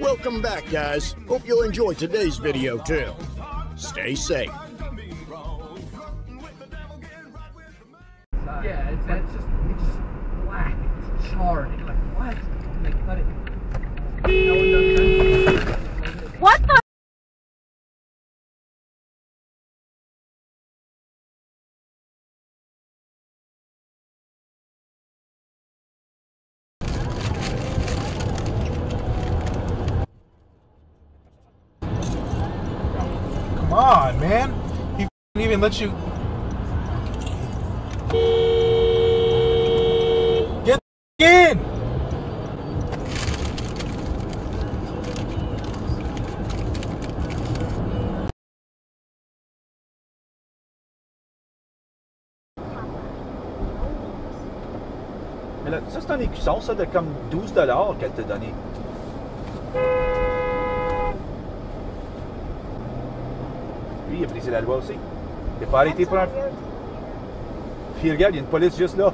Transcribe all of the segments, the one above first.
Welcome back, guys. Hope you'll enjoy today's video, too. Stay safe. Yeah, it's, it's just it's just black. It's charred. You're like, what? And they cut it. Man. He even let you. Get in. Mais là, ça, c'est un écusson, ça, de comme 12 qu'elle t'a donné. Il a brisé la loi aussi. Il n'est pas arrêté pour un... Puis regarde, il y a une police juste là.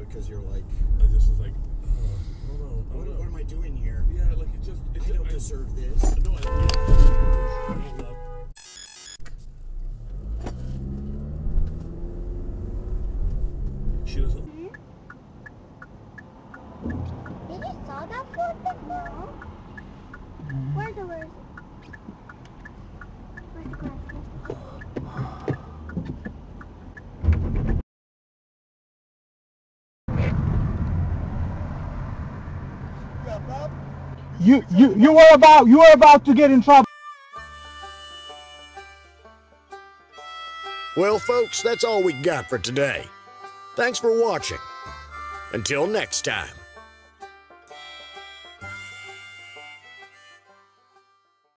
No, because you're like, I just was like, uh, I don't know. I what, don't know. what am I doing here? Yeah, like it just. It's I don't I, deserve this. No, I, I don't love. She doesn't. Did you saw that foot before? Where's the where's You, you, you were about, you were about to get in trouble. Well, folks, that's all we got for today. Thanks for watching. Until next time.